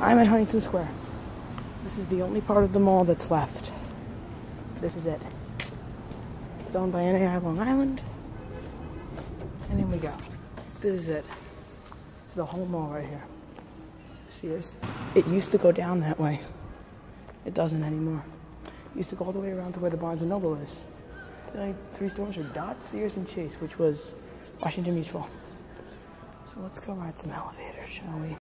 I'm at Huntington Square. This is the only part of the mall that's left. This is it. It's owned by NAI Long Island. And in we go. This is it. It's the whole mall right here. See? It used to go down that way. It doesn't anymore. It used to go all the way around to where the Barnes and Noble is. The only three stores are Dot, Sears, and Chase, which was Washington Mutual. So let's go ride some elevators, shall we?